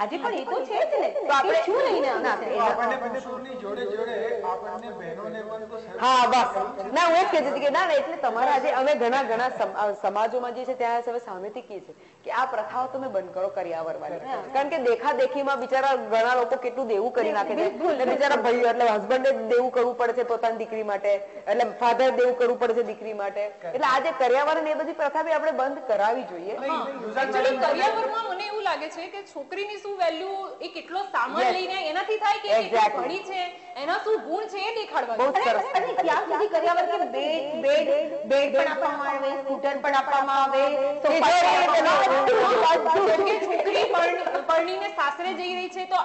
આજે પણ એ તો છે જ ને. તો આપણે- શું લઈને ના, આવે છે? એ- આપણને જોડે જોડે આપણને બહેનોને પણ તો હા બસ ના હું એ જ કહેતી કે ના ના એટલે તમારા આજે અમે ઘણા ઘણા સમાજોમાં જે છે ત્યાં હવે સામેથી કહે છે કે આ પ્રથાઓ તમે બંધ કરો કરિયાવરવાળી કારણ કે દેખા દેખીમાં બિચારા ઘણા લોકો કેટલું દેવું કરી નાખે છે. એટલે બિચારા ભાઈઓ એટલે હસબન્ડે દેવું કરવું પડે છે પોતાની દીકરી માટે. એટલે ફાધર દેવું કરવું પડે છે દીકરી માટે. એટલે આજે કરિયાવર ને એ બધી પ્રથા બી આપણે બંધ કરાવી જોઈએ. એકચ્યુઅલી કરિયાવરમાં મને એવું લાગે છે કે છોકરીની શું વેલ્યુ એ કેટલો સામાન લઈને એનાથી થાય કે કેટલી ભણી છે? એના શું ગુણ છે એ દેખાડવાનું. બહુ સરસ. અને ત્યાં સુધી કર્યા વગર બેડ બેડ બેડ પણ આપવામાં આવે સ્કૂટર પણ આપવામાં આવે સોફા પણ આપવામાં આવે. છોકરી પરણી- પરણીને સાસરે જઈ રહી છે તો